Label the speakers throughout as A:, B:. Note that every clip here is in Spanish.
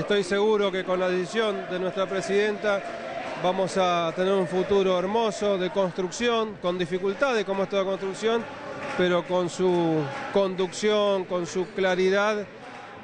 A: Estoy seguro que con la decisión de nuestra presidenta vamos a tener un futuro hermoso de construcción, con dificultades como es toda construcción, pero con su conducción, con su claridad,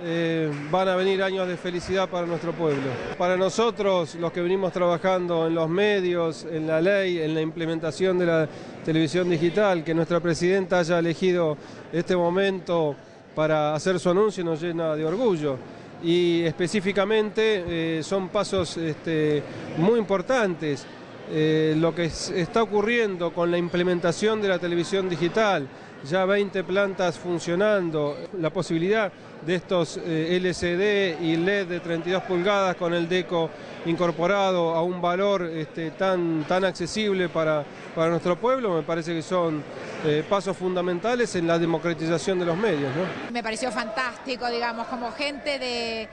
A: eh, van a venir años de felicidad para nuestro pueblo. Para nosotros, los que venimos trabajando en los medios, en la ley, en la implementación de la televisión digital, que nuestra presidenta haya elegido este momento para hacer su anuncio nos llena de orgullo y específicamente eh, son pasos este, muy importantes. Eh, lo que está ocurriendo con la implementación de la televisión digital, ya 20 plantas funcionando, la posibilidad de estos eh, LCD y LED de 32 pulgadas con el DECO incorporado a un valor este, tan, tan accesible para, para nuestro pueblo, me parece que son eh, pasos fundamentales en la democratización de los medios.
B: Me pareció fantástico, digamos, como gente de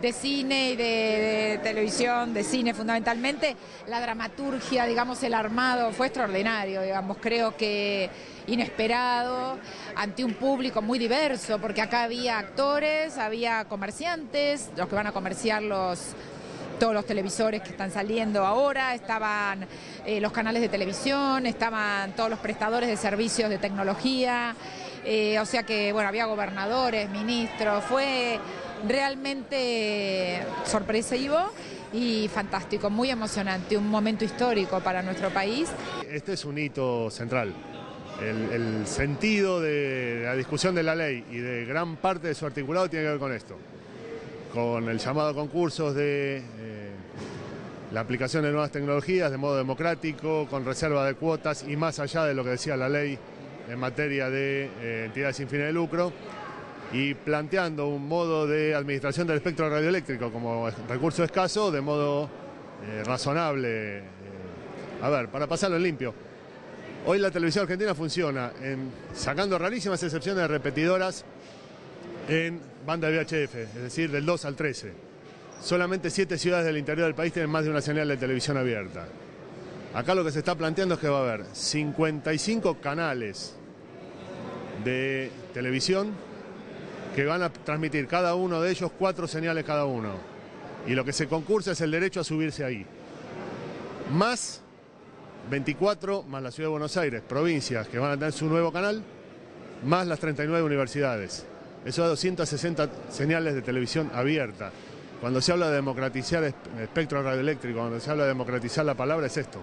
B: de cine y de, televisión, de cine fundamentalmente, la dramaturgia, digamos, el armado fue extraordinario, digamos, creo que inesperado, ante un público muy diverso, porque acá había actores, había comerciantes, los que van a comerciar los todos los televisores que están saliendo ahora, estaban eh, los canales de televisión, estaban todos los prestadores de servicios de tecnología, eh, o sea que, bueno, había gobernadores, ministros, fue realmente sorpresivo y fantástico, muy emocionante, un momento histórico para nuestro país.
C: Este es un hito central. El, sentido de la discusión de la ley y de gran parte de su articulado tiene que ver con esto, con el llamado a concursos de eh, la aplicación de nuevas tecnologías de modo democrático, con reserva de cuotas y más allá de lo que decía la ley en materia de eh, entidades sin fines de lucro y planteando un modo de administración del espectro radioeléctrico como recurso escaso de modo eh, razonable. Eh, a ver, para pasarlo en limpio. Hoy la televisión argentina funciona en, sacando rarísimas excepciones repetidoras en banda VHF, es decir, del 2 al 13. Solamente siete ciudades del interior del país tienen más de una señal de televisión abierta. Acá lo que se está planteando es que va a haber 55 canales de televisión que van a transmitir cada uno de ellos cuatro señales cada uno. Y lo que se concursa es el derecho a subirse ahí. Más 24, más la Ciudad de Buenos Aires, provincias que van a tener su nuevo canal, más las 39 universidades. Eso da 260 señales de televisión abierta. Cuando se habla de democratizar espectro radioeléctrico, cuando se habla de democratizar la palabra, es esto.